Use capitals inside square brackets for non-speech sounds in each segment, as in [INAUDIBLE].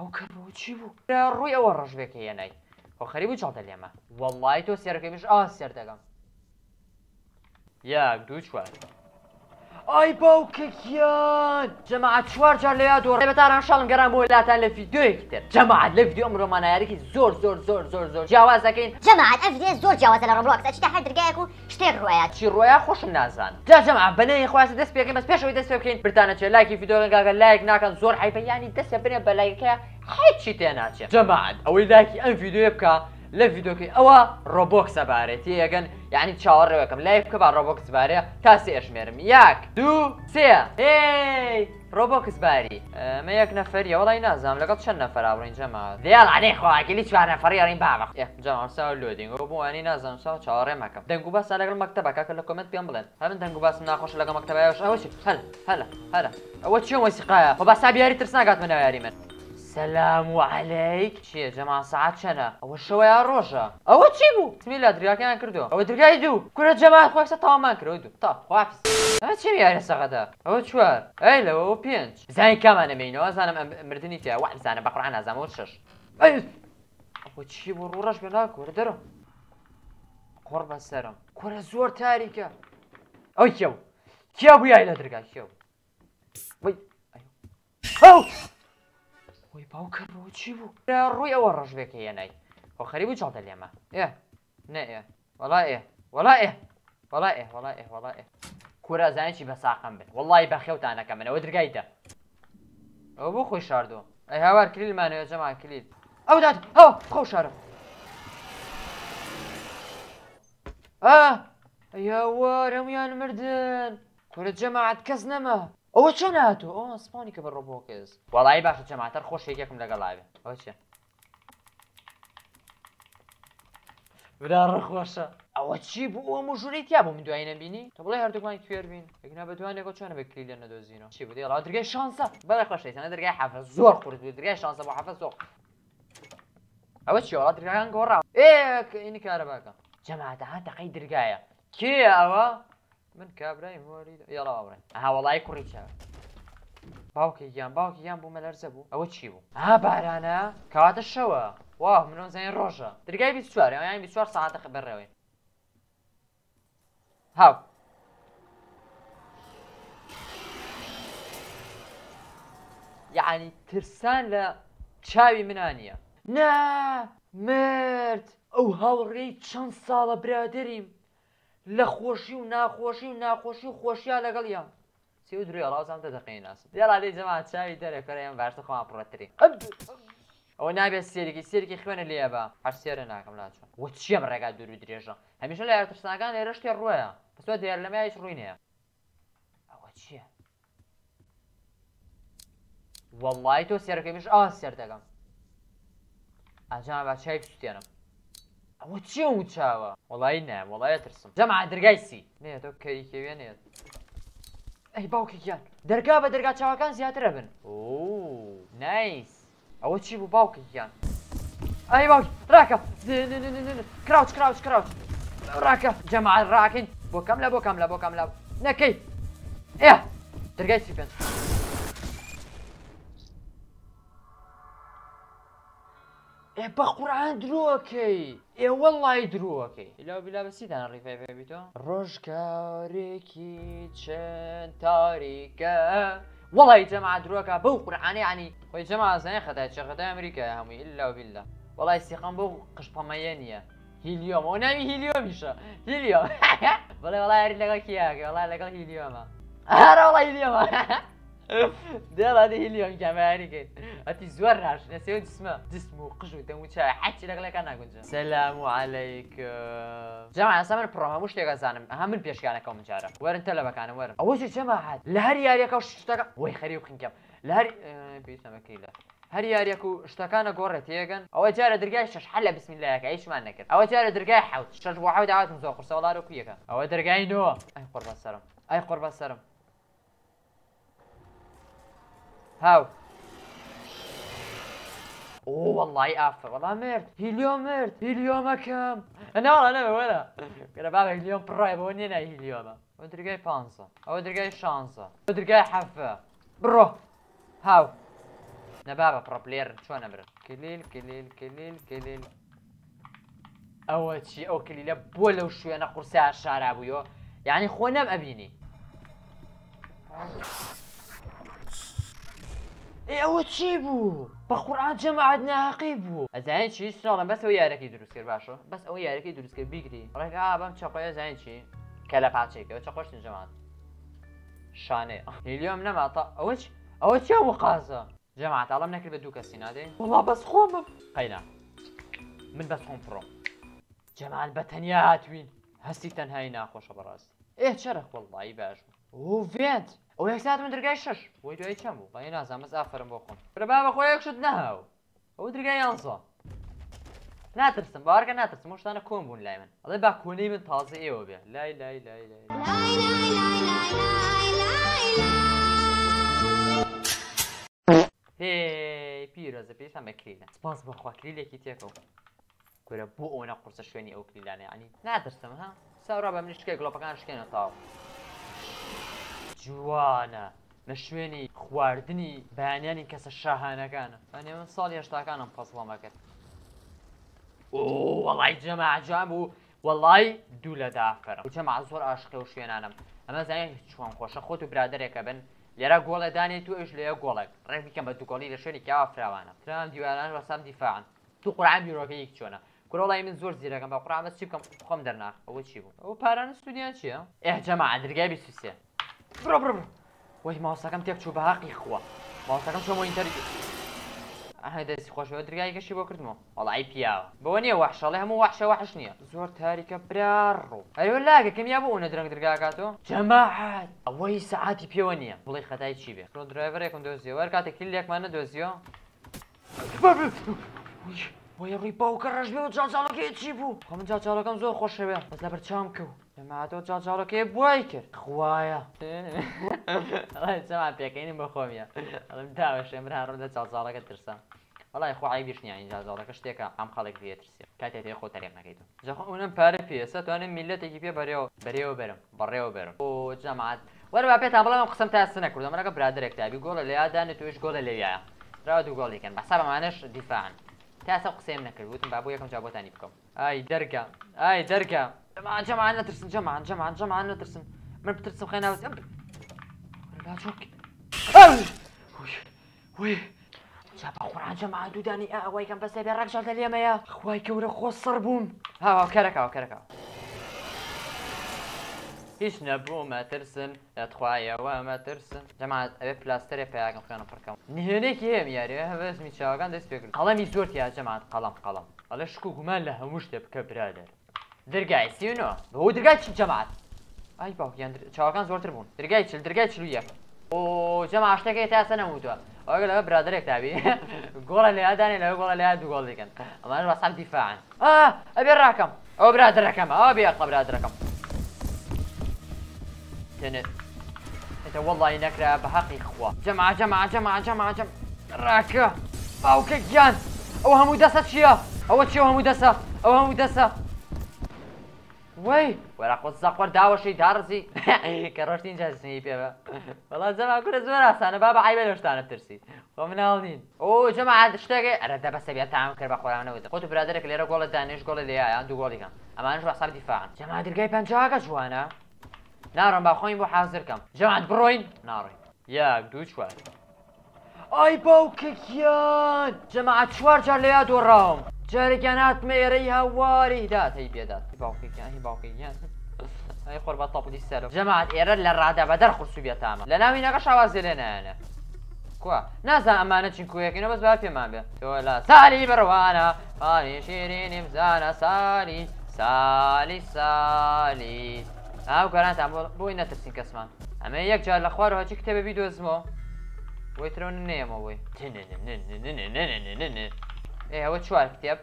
باوکەڕۆ چی بوو؟ ڕووی ئەوە ڕژبێکە هێنای خۆ خەریب و چاڵتە لێمە. وەڵی تۆ سێرەکەمیش ئا سێر دەگەم یاک دوو چوار. ئای باوکەکیان جەماعات چوار جار لە یاد دۆڕێ بەتاران شڵم گەران بۆ لاتان لە فیددیوەیەکی تر جەماعات لە فیددیو ئەمڕۆمانایارێکی زۆر زۆر زۆر زۆر زۆر جیاواز دەکەین جەماعەت ئەف دێ زۆر جیاوازە لە ڕۆبلۆکس ئەچیتە هەر درگایەک و شتێک ڕۆیات چی ڕۆیا خۆشم نازان جا جەماعات بەنەی خواست دەست پێکەین بەس پێشەوەی دەست پێ بکەین برتانە چێ لایکی فیددیۆگەگە لایک ناکەن زۆر حیفە ینی دەستە بنێ بە لایکەیە هیچی تێ ناچێت جەماعات ئەوەی لایکی ئەم فیددیوە بکە لە ڤیددیوکەی ئەوە ڕۆبۆکسە بارێتی یەگەن یعنی چاوەڕێوەکەم لایف کە با ڕۆبۆکس بارێ تا سێ ئەشمێرم. یاک دوو سێ. هی ڕۆبۆکس باری. مە یەک نەفەریە وڵی نازام لەگەڵ چەند نەفەراڕین جەما؟ دیال ئەنەی خواکیلی چوار نەفەری ئەڕین بابق جەماسا لۆدینگ. بۆ وانی نازانم سا چاوەڕێ مەکەم. دەنگ و باسا لەگەڵ مەکتتەبە کە لە کۆمنت پێم بڵێن. هەمن دەنگ و باسم ناخۆش لەگە مەکتتەبایش ئەوە هەل هەلا هەلا ئەوە چی وەسیقاە خۆ باسا بیاری ترسناگات منە یاری من. سلام عليك چیە جەما سعات چەنە ئەوە شەوەیە ڕۆژە ئەوە چی بوو سمیلا دریاکەیان کردو ئەوە درگای دوو کورە جەمات خۆکسە تاوامان کرد دوو تا ئەوە چی یارە سەقەدا ئەوە چوار ئەی لەوە پێنج زانی کامانەمەینەوە زانم مردنی تیا وا زانە بەقڕان نازانەوە شش ئەوە چی بۆ ڕوڕەش بێ ناکۆرە دەرە قڕ بە سرم کورە زۆر تاریکە ئەو کێو کیا بوویای لە درگای کێو ئەو وی باوکە ڕۆچی بوو ڕووی ئەوە ڕژبێکە هێنای خۆ خەریب و چاڵتە لێمە ئێ نە ئێ وڵا ئێ وڵا ئێ وڵا ئێ وڵا ئێ وڵا ئێ کورە زانێکی بە ساقم بن وڵی بە خێوتانەکە منەوە درگایتە ئەو بۆ خۆی شاردووە ئەی هاوار کلیلمانەوە جەما کلیل ئەو داد. ئەو خۆ شارم ئەوە رەمیان مردن کورە جەماعات کەس نەما ئەوە چۆن هاتو؟ ئەو سپانی کە بە ڕۆبۆکەس وڵی باشە جەماتەر خۆشێکێکم لەگەڵاوێ ئەوە چێ برا ڕخۆشە ئەوە چی بوو ئەو مژوری تیا بوو من دوای نبینی تە بڵێ هەردووانی کوێر بین ئەگنا بە دوانێکەوە چۆنە بە کلی لە نەدۆزینەوە چی بودی ڵاو درگای شانسە بەڵێ خۆشەیتەنە دەرگای حەفە زۆر قورت درگای شانسە بۆ حەفە زۆر ئەوە چی وڵات درگایان گۆڕا ئێ ئینی کارە باکە جەماعەتە ها دەقەی درگایە کێ ئەوە من کابرای مۆری یاڵا بڕێ ئەها وڵی کوڕی چاوە باوکی یان باوکی یان بوو مەلەرزە بوو. ئەوە چی بوو؟ ها بارانە؟ کەواتە شەوە. وا منۆ زین ڕۆژە. درگای 24 یان 24 ساعتە بەڕێوێ هاو. یعنی ترسان لە چاوی منانیە. نا مرد. ئەو هاوڕێی چەند ساڵە برادریم. لە خۆشی و ناخۆشی و ناخۆشی و خۆشییا لەگەڵ یان. سی و درێ ڕازم دەدەقی ناس. دیڵادەی جەما چاوی دەرەکەیان باشتە خۆیان پڕەتری ئەوە نابێت سێرێکی سێرێکی خوێنە لێ بە. هەر سێرە ناکەم لاچۆن وە چیم ڕێگا دوور و درێژە. هەمیشە لە یارترسناکان لێرە شتێ ڕۆیە بەسۆ دیار لەمە هیچ ڕووی نییە. ئەوە چییە؟ وەڵی تۆ سێرەکەمیش ئا سێر دەگەم. ئاجان با چای سووتێنم ئەوە چی و چاوە؟ وڵی نە وڵایە ترسم جەمع دەرگایسی نێ تۆ کەریکەوێ نێت؟ ئەی باوکێکیان دەرگا بە دەرگا چاوەکان زیاترە بن. نایس. ئەوە چی بوو؟ باوکێکیان ئەی باوک ڕاکە کراوچ کراوچ کراوچ. ڕاکە جەمع ڕاکەین بۆ کەم لە بۆ کەم لە بۆ کەم لە. نەکەی. ئێ دەرگای سی پێنج. ئێ بە قورآان درۆکەی ئێوە لای درۆکەی لا بیلا بەسیدان ڕیفای پێبییتەوە ڕۆژگارێکی چەند تاریکە وڵی جەما درۆکە بەو قورآانی عنی خۆی جەما زانێ خەتای چه خەتای ئەمریکا هەمووی إلا وبیلا وڵی سیقم بەو قشپەمەیە نییە هیلیۆم ئەو ناوی هیلیۆمیشە هیلیۆ بڵێ وڵای یاری لەگەڵ کیاگە وڵای لەگەڵ هیلیۆمە هەرە وڵی هیلیۆمە دێڵادە هیلیۆم کامەیانی کرد ئەتی زۆر ڕاش نەسێ جسمە جسم و قژ و دەمو چای حەچی لەگەڵەکە ناگونجە سەسلام و عیک جەما ئەسا من پڕۆمە هەموو شتێک زانم هە من پێشکانەکە من جارە وەرن تە لە بەکانم وەرم ئەوە جەما هات لە هەر یاریەکە شتەکە وەی خەری و خنکەم لە هەر پێویستەمەکەی لە هەر یاریەک و شتەکانە گۆڕێت تێگەن ئەوە جارە دەرگای شش حل لە بسمیلایەکە هیچمان نەکرد ئەوە جارە دەرگای حوت شش بۆ حوت داواتم زۆر قرسەوەڵار و کویەکە ئەوە دەرگای نوە ئەی قڕبە سرم ئەی قڕبە سرم هاو. أوه والله افر والله مرد هيليوم مرد هيليوم كم؟ أنا والله أنا ولا. أنا بابا هيليوم براي بوني أنا هيليوم؟ ودرجاي بانسا أو درجاي شانسا ودرجاي حفة. برو هاو. بە پڕپلێر چۆن نەبرن کلیل کلیل کلیل کلیل ئەوە چی ئەو کلیلە بۆ لەو شوێنە قورسیا شارا بوویەوە یعنی خۆ نەم ئەبینی ئێ ئەوە چی جەماعات ناقی بوو ئەزانین چی ساڵم بەس ئەو یارەکەی دروست کرد باشە بەس ئەو یارەکەی دروست کرد بیگری ڕێگا بەم چقۆیە زانین چی کە لە پاچێکەوە چە خۆشتن جەماعات شانەیە هیلیۆم نەماتە ئەوە چ ئەوە چی ئەو قازە جەماعات ئاڵم نەکرد بە دوو کەسی نادێ وڵا بەس خۆمە قەینا من خۆم پڕۆم جەمال بە تەنیا هاتوین. هەستی تەنهایی ناخۆشە بەڕاست ئێ چرە وڵڵی باش. و vent ئەو یەک ساعت من درگای شش بۆی دوای چەند بوو؟ بەی نازانم بەس ئافرم بۆ خۆم. برەبا بە خۆی یەکشت نەهاو ئەو درگای یانزە ناترسم باوەڕکە ناترسم. شتانە کۆم بوون لای من. ئەڵێ با کۆنەی من تازە ئێوە بێ. لای لای لای لای پیرۆزە پێشتان بەکریلە سپاس بەخوا کلیلێکی تێکەوە گورە بۆ ئەوە قورسە شوێنی ئەو کلیلانە ینی ناترسم ها؟ ساورا بە من شکێک گڵۆپەکان شکێنە تاو. جوانە. لە شوێنی خواردنی بەیانیانی کەسە شاهانەکانە. ئەنێ من ساڵی هێشتاکانم فەسڵەمە کرد وڵی جەماجان بوو. وڵی دوو لە دافرم جەما زۆر عاشقی و شوێنانم. ئەمە زانانی چۆن خۆشە. خۆت و برادێکە بن. لێرە گۆڵە دانێت تو ئەش لێە گۆڵک ڕێک بکەم بە دوگۆڵی لە شوێنی کاوا فراوانە. ترام دیواران وەسام دیفاعن. تو قورعان بیرۆکەیەک چۆنە. کورۆڵی من زۆر زیرەکەم. بە قڕامە چی بکەم؟ خۆم دەرناخ. ئەوە چی بوو؟ ئەو پارانە سوودیان چییە؟ ئێ جەما ئەدرگای بیسوسێ بڕۆ بڕۆ وەی ماوسەکەم تێک چوو بە حەقی خۆ ماوسەکەم چۆ ئینتەری دەستی خۆشەوە درگای گەشی بۆ کردمەوە. وڵی پیاوە بەوە نییە وحشەڵی هەموو وحشە وحش نییە. زۆر تاریکە براڕوو ئەوە لاگە کەم یا بۆ ئەوە درنگ درگاکاتەوە جەماعات. ئەوەی سعاتی پێوە نییە. بڵی خەتای چی بێ؟ ڕۆ درایڤەرێکم دۆزیە. وەر کاتێک کلیلێکمان نەدۆزیەوە وی ڕووی باوکە ڕژ بێ و جاجاڵەکەی چی بوو. خۆ من جاجاڵەکەم زۆر خۆشەوێ بەس لە بەرچام کەوت. دەماتەوە جاجاڵەکەی بوای کرد. خوایە. چەمان پێکەینم بە خۆمیە. ئەڵم داوەشێ من هەڕۆدە جاجاڵەکە ترسم. وڵای خۆی بیشنیان جاجاڵەکە شتێکە ئەم خەڵک بێ ترسێ کاتێ تێ خۆ تەرێک نەکەیت. جەخۆ ئەوەم پارە پێسە توانم میلەتێکی پێ بەرێەوە بەرێەوە بەرم بەڕێوە بەرم. بۆ جەماعات وەرە با پێتان بڵام قسم تاسە نەکرد ئەمەکە برادێک تابی گۆڵە لە یادانێت توش گۆڵە لەویە راوە دوو گۆڵیکەن. بەسا بەمانش دیفاعن تاسە قسەیم نەکرد وتم بابوو یەکەم جابۆتانی بکەم ئای دەرگا ئای دەرگا جەمان نەترسن جەمان جەمان جەمان نەترسن من بترسم خەی ناوت وی جابە قڕان جەما دوودانی ئەوەی کەم بەسە بێ ڕێکجار لە لێمەیە خوای کەورە خۆ سەر بووم هاوا کەرەکەەوە کەرەکەەوە هیچ نەبوو مەترسن دەتخوایەوە مەترسن جەمات ئەوێ پلاستەرێ پیاگەم خوێنە پڕکەم نهێنێکی هەیە یاری هەوەزمی چاوەکان دەست پێکرد قەڵەمی زۆر یا جەمات قەڵم قەڵم ئەڵە شک و گومان لە هەموو شتێ بکە برادر دەرگای سیونەوە بەەوە دەرگای چی جەمات ئای باوکیان چاوەکان زۆرتر بوون دەرگای چل دەرگای چلو یەک ئۆ جەما شتەکەی تاسە نەموتوە ئەوگە لەوە برادێک تابی گۆڵە لە یادانی لەوە گۆڵە لە دوو گۆڵ دیکەن ئەمان ڕاستان دیفاعن ئەبێ ڕاکەم ئەو برادەکەم ئەو بێ قە برادەکەم تێنێت ئێتە وەڵی نەکرا بە حەقی خوا جەما جەما جەما جەما جەم ڕاکە باوکە گیان ئەو هەموو دەسە چییە؟ ئەوە چی هەموو دەسە ئەو هەموو دەسە وەی وەرا قۆ زەقوەر داوەشەی دارزی کە ڕۆشتین جەزنی پێوە وڵا جەما کورە زۆر ئاسانە با بە عیبە لەشتانە ترسی خۆ مناڵ نین ئەو جەما عاد شتێکی ئەرە دە بەسە بێت تام کرد بە خۆرانەوە خۆت برادێک لێرە گۆڵە دانیش گۆڵە لێیان دوو گۆڵیکەم ئەمانش بە سەر دیفاعن جەما درگای پەنجاکە جوانە ناڕم با خۆین بۆ حازرکەم جەمات بڕۆین؟ ناڕۆین یاک دوو چوار. ئای باوکەکیان جەماعات چوار جار لە یاد دۆڕاوم. جارێکیان هاتمە ئێرەی هاواری. دات هەی پێدات باوکەکیانی باوکەکیان ئەی خۆر بە تەپلی سەر. جەماعات ئێرە لە ڕادا بە دەر خورسو بێتامە. لە ناوی نەکە شاوازێ لێ نایەنە. کووە نازان ئەمانە چین کوەکەینە بەس با پێمان بێ. تۆ لە سالی بڕوانە. پانی شیرینیم زانە سالی سالی سالی. ئاو گەرانتان بۆی نەترسین کەسمان ئەمە یەک جار لە خوارەوە چی کتێبەبی دۆزمەوە بۆی ترۆ نێمەوەی ئەوە چوار کتێب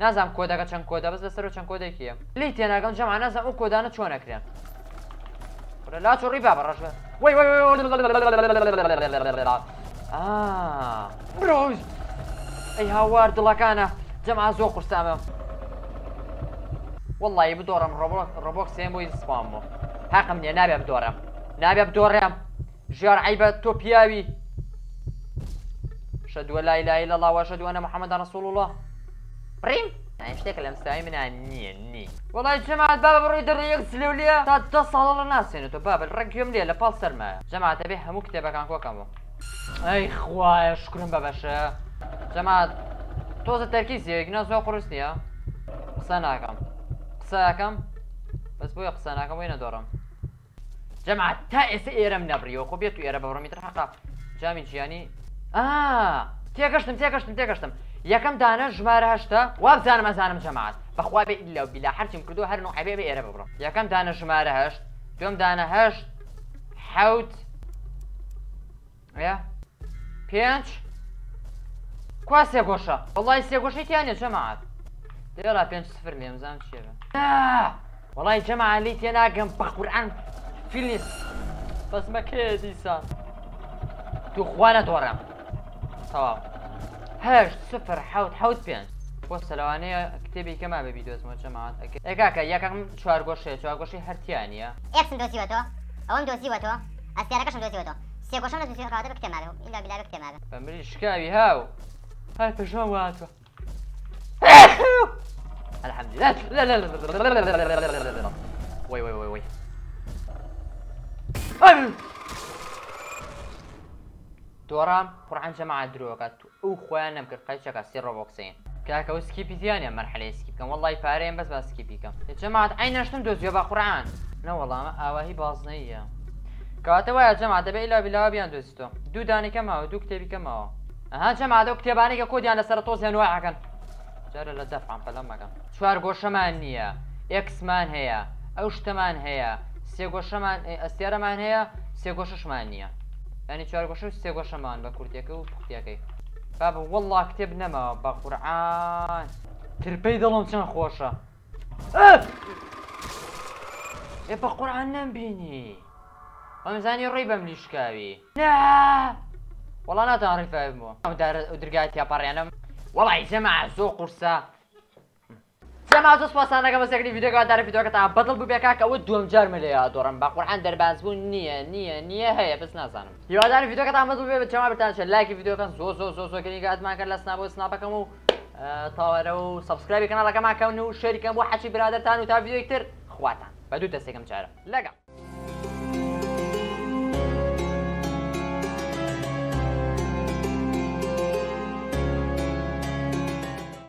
نازام کۆدەکە چەند کۆدا بەس لەسەر چەند کۆدێکیە لی تێناگەم جەما نازام ئەو کۆدانە چۆنەکرێن لا چۆڕی با بەڕژ وی برۆز ئەی هاوار دڵەکانە جەما زۆر قورسامە وڵی بدۆڕم ڕۆبۆک سێم بۆی سپام بۆ حقم نیە نابێ بدۆڕم نابێ بدۆڕێم ژێر عیبە تۆ پیاوی أشهد أن لا إله إلا الله وأشهد أن محمدا رسول الله. يعني شتێک لەم ساوی منان نییە نی وڵی جەماعات بابە بڕۆی دەڕێ یەک سلێولە تا دە ساڵە ناسێنێتەوە بابە ڕێکگوێم لێ لە پاڵ سەرمایە جەماعتە بێ هەموو کتێبەکان کۆکەمەوە ئەی خوایە شکرم بە بەشە جەماعات تۆزە تەرکیزیەک نە زۆ قڕست نییە قسە ناکەم قسەکەم بەس بۆیە قسە ناکەم وی نەدۆڕم جەماعت تا ئێستا ئێرەم نەبریەوە خۆ بێت و ئێرە بەڕۆمیتر حقا جامی گیانی ئا تێگەشتم تێگەشتم تێگەشتم یەکەم دانە ژمارە هەشتا وابزانم ئەزانم جەماعت بەخوا بێ ئیلا و بیلا هەرچیم کردو هەر نوع حبێ بێ ئێرە ببڕم یەکەم دانە ژمارە هەشت دوم دانە هەشت حوت. پێنج کوا سێ گۆشە وڵی سێ گۆشەی تیانە جەماعت لێرا پێنج سفر لێم زانم چێ بێ وڵی جەماعلی تێناگەم بە قورعان فیلیس بەس مەکێ دیسان تو خوا نەدۆڕم تەواو هەشت سفر حوت حوت پێنج بۆ سەلوانەیە کتێبی کەما بەبی دۆزمە جەماعت ئێکاکە یەکەم چوار گۆشەیە چوار گۆشی هەرتیانە یەکسم دۆزیوەتەوە ئەوەم دۆزیوەتەوە ئەستیارەکەشم دۆزیوەتەوە سێ گۆشەم دۆزیوەتەوە بکتێماوە ئیندا بیلا بکتێماوە بەمری شکاوی هاو. هاي پێشۆم واتوە [LAUGHS] الحمد لله لا لا لا لا لا وي وي وي وي دۆڕام قڕعان جەماع درۆکات ئەو خۆیان نەمکرد قەیچەکە سی ڕۆبۆکسین کاکە ئەو سکیپیتیانە مەرحلەی سکی بکەم وڵی پارەیەم بەس با سکیپی بکەم جەماعت ئاینەشتم دۆزیۆ بە قورعان نەوەڵامە ئاواهی بازنەیە کەواتە وایە جەماع دەبێت ئیلا بیلاوە بیان دۆزیتەوە دوو دانێکەمەوە دوو کتێبیکەمەوە ئەها جەماعدە و کتێبانێکە کۆدیان لەسەر تۆزیان وایەکەن جارە لە دەفعام پەلەم مەکەم چوار گۆشەمان نییە ئەکسمان هەیە ئەو شتەمان هەیە سێ گۆشەمان ئەستێرەمان هەیە سێ گۆشەشمان نییە. ینی چوار گۆشە و سێ گۆشەمان بە کورتێکە و پوختیەکەی بابە وەڵا کتێب نەمەوە بە قورعان. ترپەی دڵم چەند خۆشە. ێ بە قورعان نەمبینی. ئەمزانی ڕێی بەم لیشکاوی. وڵا ناتان ڕیفای بووە ئەم درگای تیاپەڕیانم وڵی جەمە زۆ قورسە جەما زۆ سپاسانەکە بەسەکری یددیوگا دارە یددیوکە تا بەدڵ بوو بێکاکە ئەوە دوم جارمە لێ دۆڕم بە قورحان دەرباز بوو نییە نییە نییە هەیە بەس نازانم. هیوادار یددیوکە تا مەزڵ بێ چما بتانشە لایکی یددیوکەن زۆ زۆ زۆ زۆکەنی گاتمان کرد لە سناب بۆ سناپەکەم و تاوەرە و سبسکرایبی کەناڵەکەماکەون و شەریکەم بۆ حەچی برادرتان و تا یددیوکتر خواتان. بە دوو دەستێکم چارە لەگەڵ